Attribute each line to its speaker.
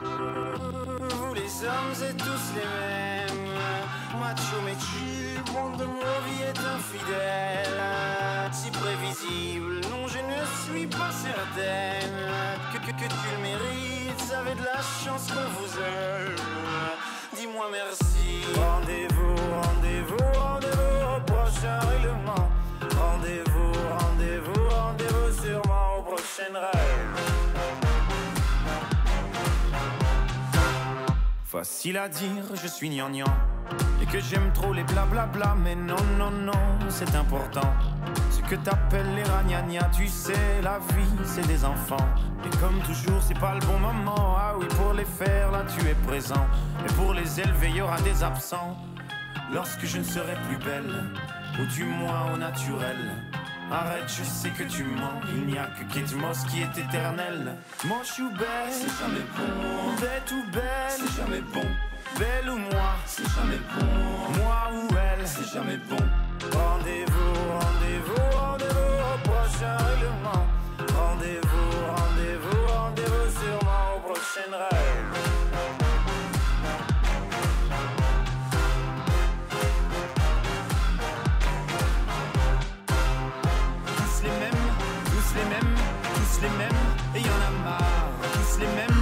Speaker 1: Vous les hommes êtes tous les mêmes. Macho mais tu, monde de vie est infidèle. Si prévisible, non je ne suis pas certaine que, que, que tu le mérites. Avez de la chance qu'on vous aime. Dis-moi merci. Rendez-vous, rendez-vous, rendez-vous au prochain règlement. Rendez-vous, rendez-vous, rendez-vous sûrement au prochain rêve. Facile à dire, je suis gnangnan. Et que j'aime trop les blablabla Mais non, non, non, c'est important. Ce que t'appelles les ragnagnas Tu sais, la vie, c'est des enfants. Et comme toujours, c'est pas le bon moment. Ah oui, pour les faire, là, tu es présent. Et pour les élever, y aura des absents. Lorsque je ne serai plus belle Ou du moins au naturel Arrête, je sais que tu mens. Il n'y a que Kate Moss qui est éternel. Manche ou belle, c'est jamais bon. Bête ou belle, c'est jamais bon. Belle ou moi, c'est jamais bon. Moi ou elle, c'est jamais bon. Les mêmes, et y en a marre. Tous les mêmes, tous les mêmes, tous les mêmes,